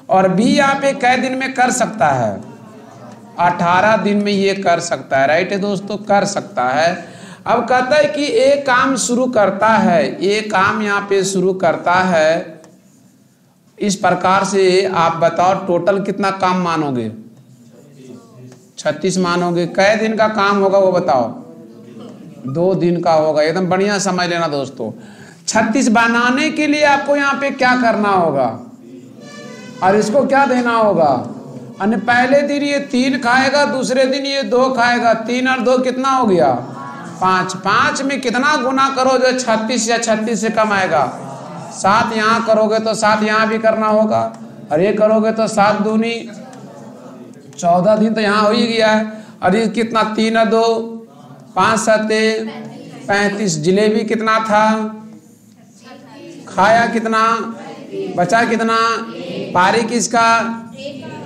और बी यहाँ पे कै दिन में कर सकता है? अठारह दिन में ये कर सकता है। राइट है दोस्तों, कर सकता है। अब कहता है कि एक काम शुरू करता है ये काम यहाँ पे शुरू करता है। इस प्रकार से आप बताओ टोटल कितना काम मानोगे? छत्तीस मानोगे। कै दिन का काम होगा वो बताओ? दो दिन का होगा। एकदम बढ़िया समझ लेना दोस्तों। छत्तीस बनाने के लिए आपको यहाँ पे क्या करना होगा? और इसको क्या देना होगा? अन्य पहले दिन ये तीन खाएगा, दूसरे दिन ये दो खाएगा। तीन और दो कितना हो गया? पाँच पाँच में कितना गुना करो जो छत्तीस या छत्तीस से कम आएगा। सात यहाँ करोगे तो सात यहाँ भी करना होगा। और ये करोगे तो सात दूनी। चौदह दिन तो यहाँ हो ही गया है। और ये कितना? तीन दो। पाँच सत्ते पैंतीस। जिलेबी कितना था? खाया कितना? बचा कितना? पारी किसका?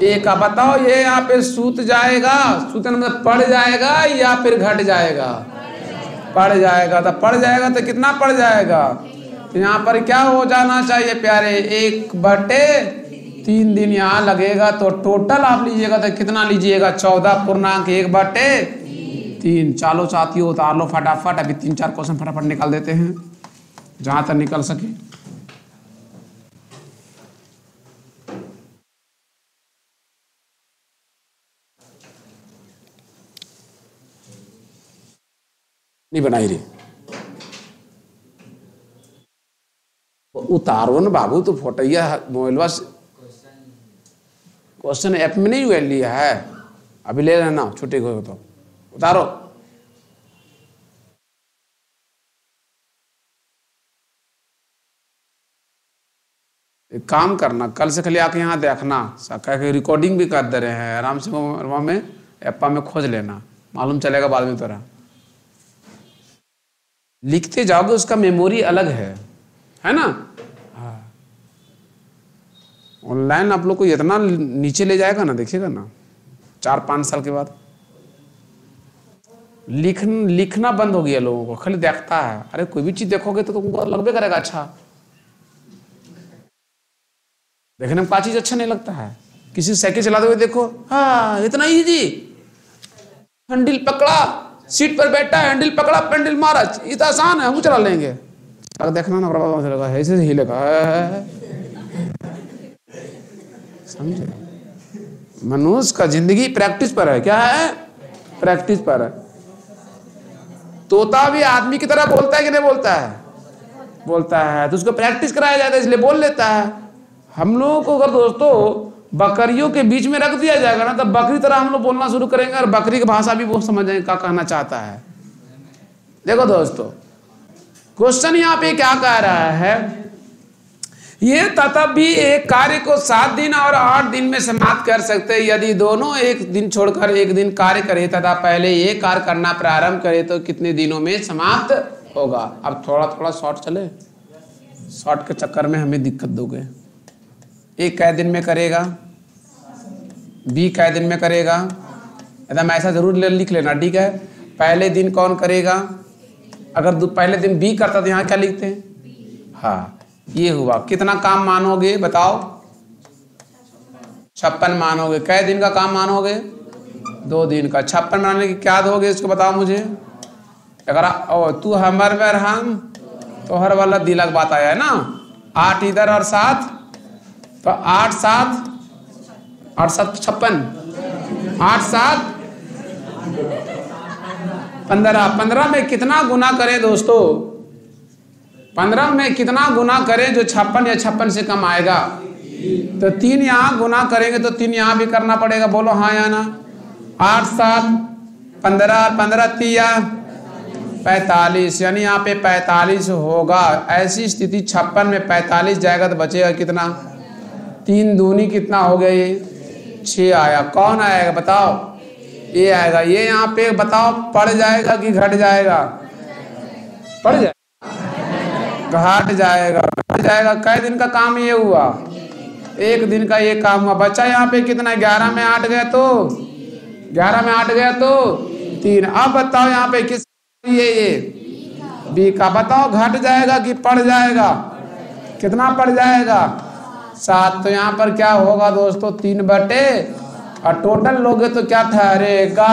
एक बताओ, ये यहाँ पे सूत जाएगा। सूत मतलब पड़ जाएगा या फिर घट जाएगा? पड़ जाएगा तो पड़ जाएगा तो कितना पड़ जाएगा? तो यहाँ पर क्या हो जाना चाहिए प्यारे? एक बटे तीन दिन यहाँ लगेगा तो टोटल आप लीजिएगा तो कितना लीजिएगा? चौदह पूर्णांक, एक बटे तीन। चालो साथियों, उतार लो फटाफट। अभी तीन चार क्वेश्चन फटाफट निकाल देते हैं। जहाँ तक निकल सके। नहीं बनाई रे उतारो ना बाबू तो फोटैया मोबाइलवा क्वेश्चन ऐप में नहीं लिया है। अभी ले लेना, छुट्टी को तो। उतारो। एक काम करना, कल से खाली आके यहाँ देखना कह के रिकॉर्डिंग भी कर दे रहे हैं, आराम से वहाँ में एप्पा में खोज लेना। मालूम चलेगा बाद में तोरा। लिखते जाओगे उसका मेमोरी अलग है। है ना? हाँ। ऑनलाइन आप लोग को इतना नीचे ले जाएगा ना देखिएगा ना। चार पाँच साल के बाद। लिख लिखना बंद हो गया लोगों को खाली देखता है। अरे कोई भी चीज़ देखोगे तो तुमको लगभग करेगा अच्छा। देखने में चीज़ अच्छा नहीं लगता है? किसी साइकिल चलाते हुए देखो हाँ इतना इजी हैंडल पकड़ा। सीट पर बैठा, हैंडल पकड़ा, पेंडल मारा, ये तो आसान है, हम चला लेंगे। देखना ना ऐसे ही लगा समझे? मनुष्य का ज़िंदगी प्रैक्टिस पर है, क्या है? प्रैक्टिस पर है। तोता भी आदमी की तरह बोलता है कि नहीं बोलता है? बोलता है तो उसको प्रैक्टिस कराया जाता है, इसलिए बोल लेता है। हम लोगों को, अगर दोस्तों बकरियों के बीच में रख दिया जाएगा ना तो बकरी तरह हम लोग बोलना शुरू करेंगे और बकरी की भाषा भी वो समझ जाएँगे क्या कहना चाहता है। देखो दोस्तों क्वेश्चन यहाँ पे क्या कह रहा है? ये तथा भी एक कार्य को सात दिन और आठ दिन में समाप्त कर सकते, यदि दोनों एक दिन छोड़कर एक दिन कार्य करे तथा पहले ये कार्य करना प्रारंभ करे तो कितने दिनों में समाप्त होगा? अब थोड़ा थोड़ा शॉर्ट चले। शॉर्ट के चक्कर में हमें दिक्कत दोगे। एक कै दिन में करेगा। बी कै दिन में करेगा? एकदम ऐसा ज़रूर ले, लिख लेना ठीक है? पहले दिन कौन करेगा? अगर पहले दिन बी करता तो यहाँ क्या लिखते हैं? हाँ ये हुआ। कितना काम मानोगे बताओ? छप्पन मानोगे। कै दिन का काम मानोगे? दो दिन का। छप्पन मानने की क्या दोगे इसको बताओ मुझे। अगर ओ तू हमर में हम तो हर वाला दिलक बात आया है ना? आठ इधर और सात। तो आठ सात आठ सात छप्पन। आठ सात। पंद्रह। पंद्रह में कितना गुना करें दोस्तों? पंद्रह में कितना गुना करें जो छप्पन या छप्पन से कम आएगा? तो तीन यहाँ गुना करेंगे तो तीन यहाँ भी करना पड़ेगा। बोलो हाँ या ना? आठ सात। पंद्रह। पंद्रह तिया। पैतालीस। यानी यहाँ पे पैतालीस होगा। ऐसी स्थिति छप्पन में पैतालीस जाएगा तो बचेगा कितना? तीन दूनी कितना हो गया ये? छ आया। कौन आएगा बताओ? ये आएगा। ये यहाँ पे बताओ, पड़ जाएगा कि घट जाएगा? पड़ जाएगा घट जाएगा। घट जाएगा। कै दिन का काम ये हुआ। एक दिन का ये काम हुआ। बच्चा यहाँ पे कितना ग्यारह में आठ गया तो? ग्यारह में आठ गया तो? तीन। अब बताओ यहाँ पे किस ये ये। बी का। बताओ, घट जाएगा कि पड़ जाएगा? कितना पड़ जाएगा? सात तो यहाँ पर क्या होगा दोस्तों? तीन बटे और टोटल लोगे तो क्या ठहरेगा?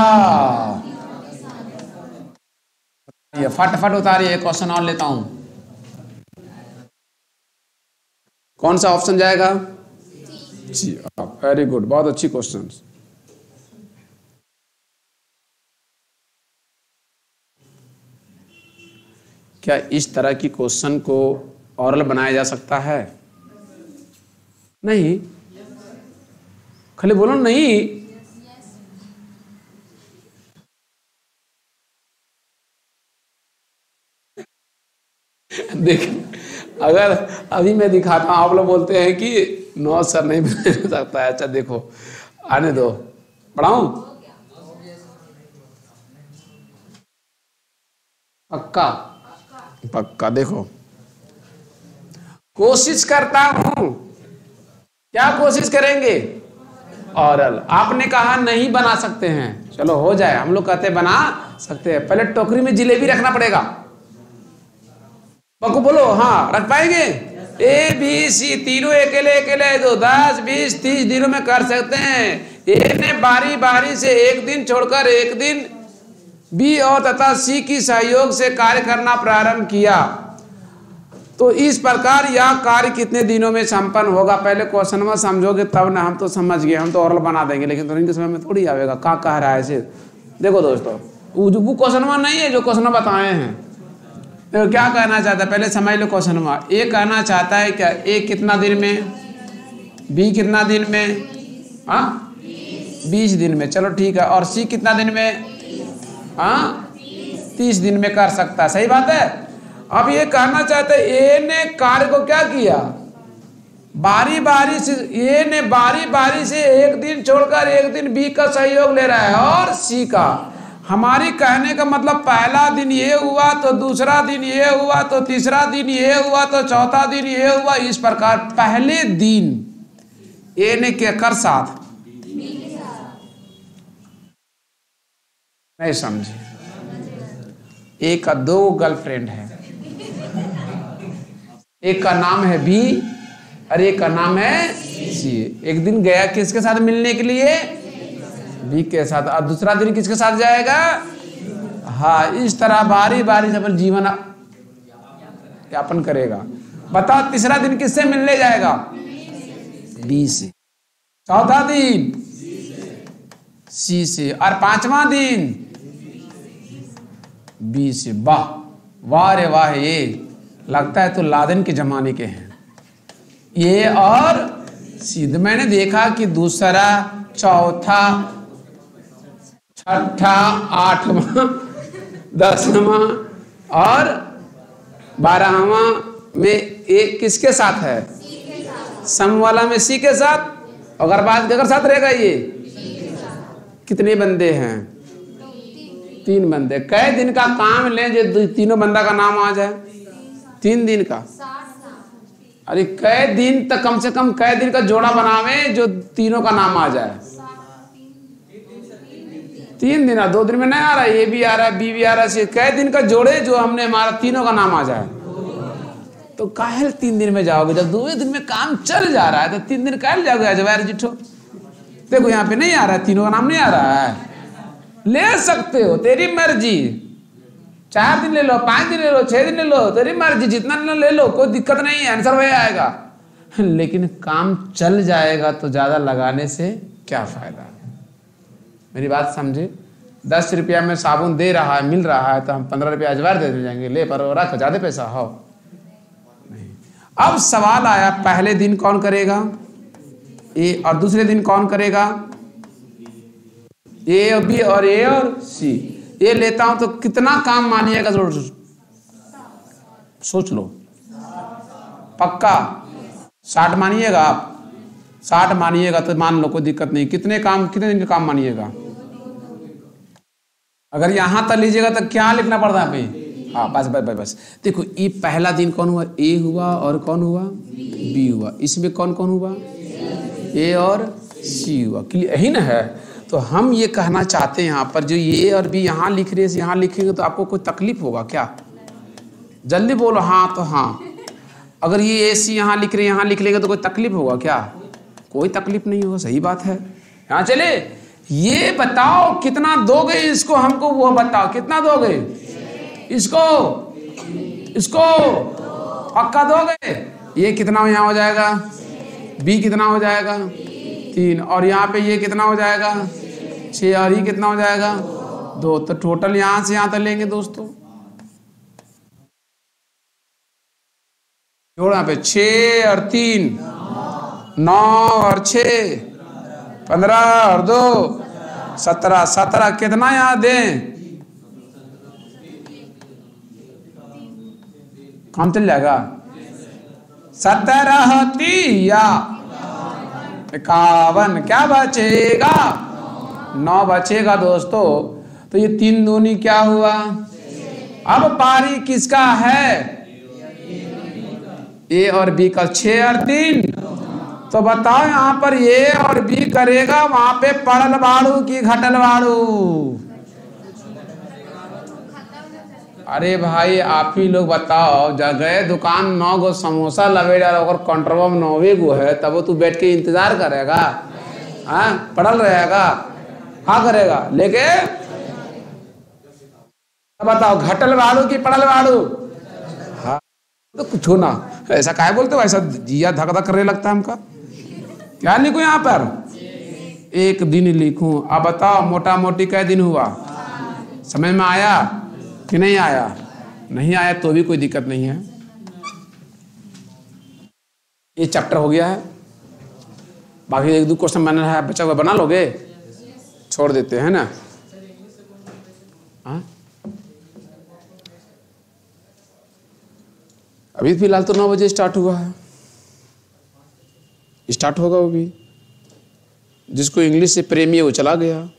ये फटाफट उतारिए क्वेश्चन और लेता हूँ। कौन सा ऑप्शन जाएगा? जी वेरी गुड बहुत अच्छी क्वेश्चन क्या इस तरह की क्वेश्चन को औरल बनाया जा सकता है? नहीं? खाली बोलो नहीं। देख अगर अभी मैं दिखाता हूँ आप लोग बोलते हैं कि नो सर नहीं बना सकता है। अच्छा देखो आने दो। पढ़ाऊं? पक्का? पक्का। देखो। कोशिश करता हूँ। क्या कोशिश करेंगे? औरल। आपने कहा नहीं बना सकते हैं। चलो, हो जाए। हम लोग कहते बना सकते हैं। पहले टोकरी में जिलेबी रखना पड़ेगा। बकू बोलो हाँ रख पाएँगे? ए, बी, सी, तीनों अकेले अकेले दो, दस, बीस, तीस दिनों में कर सकते हैं। ए ने बारी बारी से एक दिन छोड़कर एक दिन बी और तथा सी की सहयोग से कार्य करना प्रारंभ किया। तो इस प्रकार यह कार्य कितने दिनों में संपन्न होगा? पहले क्वेश्चन में समझोगे, तब ना हम तो समझ गए, हम तो औरल बना देंगे, लेकिन तो समय में थोड़ी आएगा का कह रहा है ऐसे? देखो दोस्तों, वो क्वेश्चन नहीं है, जो क्वेश्चन बताए हैं। तो क्या कहना चाहता है? पहले समझ लो क्वेश्चन ए कहना चाहता है क्या? ए कितना दिन में? बी कितना दिन में? हाँ बीस दिन में। चलो ठीक है। और सी कितना दिन में? हाँ तीस दिन में कर सकता है। सही बात है? अब ये कहना चाहते ए ने कार्य को क्या किया? बारी बारी से, ए ने बारी बारी से एक दिन छोड़कर एक दिन बी का सहयोग ले रहा है और सी का। हमारी कहने का मतलब पहला दिन ये हुआ तो दूसरा दिन ये हुआ तो तीसरा दिन ये हुआ तो चौथा दिन ये हुआ, इस प्रकार पहले दिन। ए ने क्या कर साथ? नहीं समझे। एक दो गर्लफ्रेंड है। एक का नाम है बी, और एक का नाम है सी। एक दिन गया किसके साथ मिलने के लिए? बी के साथ। और दूसरा दिन किसके साथ जाएगा? हाँ इस तरह बारी बारी से अपन जीवन यापन करेगा। बताओ, तीसरा दिन किससे मिलने जाएगा? बी से। चौथा दिन? सी से। और पांचवा दिन? बी से। वाह वाह रे वाह ये। लगता है तो लादेन के जमाने के हैं। ये और सीध मैंने देखा कि दूसरा, चौथा, छठा, आठवां, दसवा और बारहवा में एक किसके साथ है? सम वाला में सी के साथ? अगर बात अगर साथ रहेगा ये? कितने बंदे हैं? तीन बंदे। कई दिन का काम लें जो तीनों बंदा का नाम आ जाए। तीन दिन का? अरे कै दिन तक कम से कम कै दिन का जोड़ा बनावे जो तीनों का नाम आ जाए? तीन दिन दो दिन में नहीं आ रहा है ये भी आ रहा है, बी भी आ रहा है कै दिन का जोड़े जो हमने हमारा तीनों का नाम आ जाए? तो काहल तीन दिन में जाओगे, जब दो दिन में काम चल जा रहा है तो तीन दिन काहल जाओगे अजवार जिठो। देखो, यहाँ पे नहीं आ रहा है तीनों का नाम नहीं आ रहा है। ले सकते हो, तेरी मर्ज़ी। चार दिन ले लो, पाँच दिन ले लो, छह दिन ले लो, तेरी मर्ज़ी, जितना दिन ले लो, कोई दिक्कत नहीं है आंसर वही आएगा। लेकिन काम चल जाएगा तो ज़्यादा लगाने से क्या फ़ायदा? मेरी बात समझे? दस रुपया में साबुन दे रहा है, मिल रहा है तो हम पंद्रह रुपया अजवार दे जाएँगे। ले, पर रख, ज़्यादा पैसा हो नहीं। अब सवाल आया, पहले दिन कौन करेगा? ए और दूसरे दिन कौन करेगा? ए और बी और ए और सी। ये लेता हूँ तो कितना काम मानिएगा सोच लो। पक्का? साठ मानिएगा आप। साठ मानिएगा तो मान लो कोई दिक्कत नहीं। कितने काम, कितने दिन काम मानिएगा? अगर यहाँ तक लीजिएगा तो क्या लिखना पड़ता है हाँ बस बस बस बस। देखो, ये पहला दिन कौन हुआ? ए हुआ और कौन हुआ? बी हुआ। इसमें कौन कौन हुआ? ए और सी हुआ। क्लियर? यही ना है? तो हम ये कहना चाहते हैं यहाँ पर, जो ये और बी यहाँ लिख रहे हैं यहाँ लिखेंगे तो आपको कोई तकलीफ़ होगा क्या? जल्दी बोलो हाँ तो हाँ। अगर ये ए सी यहाँ लिख रहे हैं, यहाँ लिख लेंगे तो कोई तकलीफ़ होगा क्या? कोई तकलीफ़ नहीं होगा, सही बात है। यहाँ चले। ये बताओ, कितना दोगे इसको, हमको वो बताओ, कितना दोगे? इसको इसको, पक्का दोगे? ये कितना यहाँ हो जाएगा? बी कितना हो जाएगा? तीन। और यहाँ पे ये कितना हो जाएगा? छ और ये कितना हो जाएगा? दो। तो टोटल यहाँ से यहाँ तक लेंगे दोस्तों। जोड़ पे। छ और तीन। नौ और छ पंद्रह और दो। सत्रह। सत्रह कितना यहाँ दें? काम चल जाएगा सत्रह या इक्यावन, क्या बचेगा? नौ बचेगा दोस्तों। तो ये तीन दूनी क्या हुआ? अब पारी किसका है? ए और बी का छ और तीन। तो बताओ, यहाँ पर ए और बी करेगा, वहाँ पे पड़ल बाड़ू की घटल बाड़ू अरे भाई, आप ही लोग बताओ, जब गए दुकान, नौ गो समोसा जा रहा कंट्रोल में नौवे गो है, तब तू बैठ के इंतज़ार करेगा हाँ? पड़ल रहेगा हाँ करेगा लेके बताओ, घटल वाड़ू की पड़ल वाड़ू हाँ तो कुछ ना। ऐसा काय बोलते हो? ऐसा जिया धक धक करने लगता है हमका। क्या लिखू यहाँ पर? एक दिन लिखूं। अब बताओ मोटा मोटी कै दिन हुआ? समझ में आया? कि नहीं आया? नहीं आया तो भी कोई दिक्कत नहीं है। ये चैप्टर हो गया है। बाकी एक दो क्वेश्चन मैंने है बच्चा को बना लोगे? छोड़ देते हैं ना? हाँ? अभी फ़िलहाल तो नौ बजे स्टार्ट हुआ है। स्टार्ट होगा वो भी। जिसको इंग्लिश से प्रेमी है वो चला गया।